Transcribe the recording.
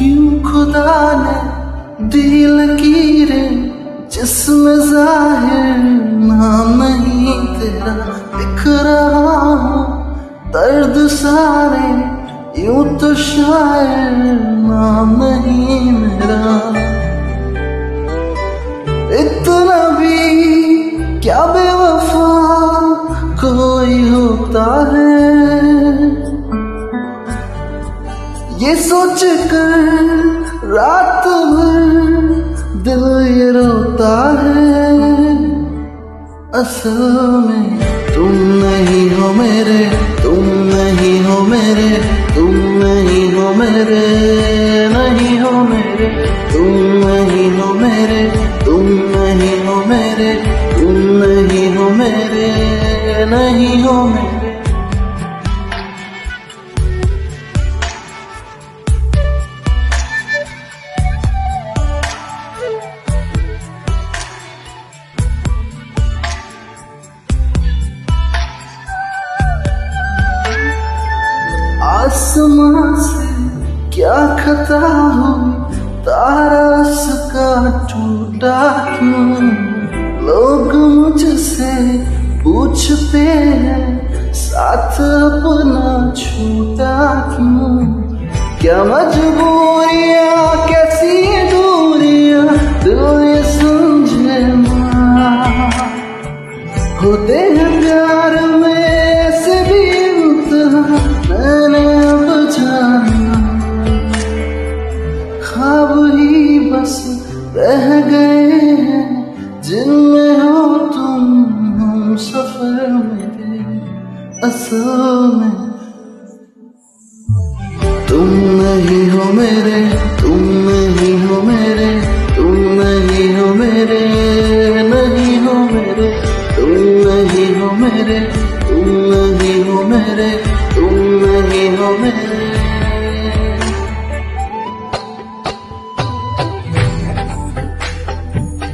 क्यों खुदा ने दिल की रे जिसमें ज़ाहिर नाम नहीं तेरा? लिख रहा हूँ दर्द सारे, यूँ तो शायर नाम नहीं मेरा। इतना भी क्या बेवफा कोई होता है? ये सोच कर रात भर दिल ये रोता है। असल में तुम नहीं हो मेरे, तुम नहीं हो मेरे, तुम नहीं हो मेरे, नहीं हो मेरे, तुम नहीं हो मेरे, तुम नहीं हो मेरे, तुम नहीं हो मेरे, नहीं हो मेरे। आसमां से क्या खता हो? तारा उसका टूटा क्यों? लोग मुझसे पूछते हैं, साथ अपना छूटा क्यों? क्या मजबूरियाँ, कैसी दूरिया? दिल समझे ना होते ही बस रह गए हैं, जिनमें हो तुम हम सफ़र मेरे असल में। तुम नहीं हो मेरे, तुम नहीं हो मेरे, तुम नहीं हो मेरे, नहीं हो मेरे, तुम नहीं हो मेरे, तुम नहीं हो मेरे।